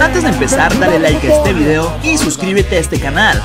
Antes de empezar, dale like a este video y suscríbete a este canal.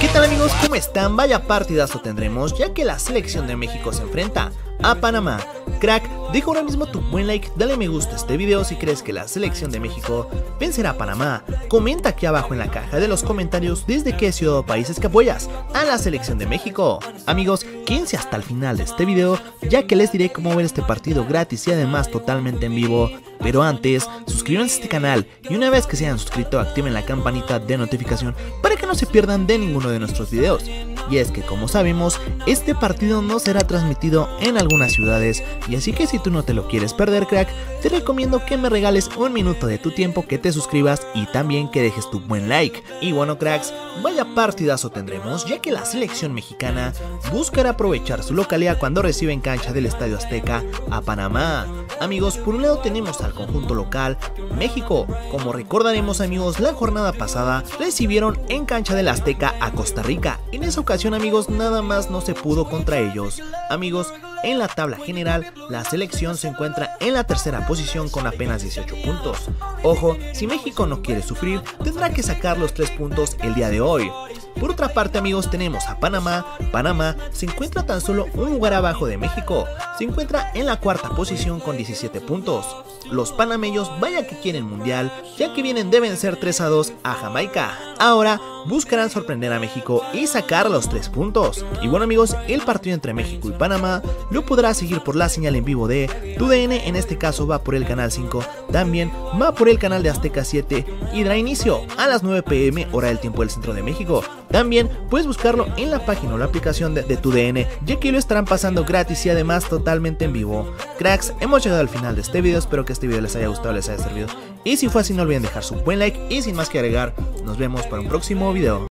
¿Qué tal amigos? ¿Cómo están? Vaya partidazo tendremos ya que la selección de México se enfrenta a Panamá. Crack, deja ahora mismo tu buen like, dale me gusta a este video si crees que la selección de México vencerá a Panamá. Comenta aquí abajo en la caja de los comentarios desde qué ciudad o países que apoyas a la selección de México. Amigos, quédense hasta el final de este video ya que les diré cómo ver este partido gratis y además totalmente en vivo. Pero antes, suscríbanse a este canal y una vez que se hayan suscrito activen la campanita de notificación para que no se pierdan de ninguno de nuestros videos. Y es que como sabemos, este partido no será transmitido en algunas ciudades y así que si tú no te lo quieres perder crack, te recomiendo que me regales un minuto de tu tiempo, que te suscribas y también que dejes tu buen like. Y bueno cracks, vaya partidazo tendremos ya que la selección mexicana buscará aprovechar su localidad cuando recibe en cancha del Estadio Azteca a Panamá. Amigos, por un lado tenemos al conjunto local, México. Como recordaremos amigos, la jornada pasada recibieron en cancha del Azteca a Costa Rica. En esa ocasión amigos, nada más no se pudo contra ellos. Amigos, en la tabla general, la selección se encuentra en la tercera posición con apenas 18 puntos. Ojo, si México no quiere sufrir, tendrá que sacar los 3 puntos el día de hoy. Por otra parte amigos tenemos a Panamá, Panamá se encuentra tan solo un lugar abajo de México, se encuentra en la cuarta posición con 17 puntos. Los panameños vaya que quieren mundial, ya que vienen de vencer 3 a 2 a Jamaica. Ahora buscarán sorprender a México y sacar los 3 puntos. Y bueno amigos, el partido entre México y Panamá lo podrá seguir por la señal en vivo de TUDN, en este caso va por el canal 5, también va por el canal de Azteca 7 y dará inicio a las 9 pm hora del tiempo del centro de México. También puedes buscarlo en la página o la aplicación de, de TUDN, ya que lo estarán pasando gratis y además totalmente en vivo. Cracks, hemos llegado al final de este video, espero que este video les haya gustado, les haya servido. Y si fue así no olviden dejar su buen like y sin más que agregar, nos vemos para un próximo video.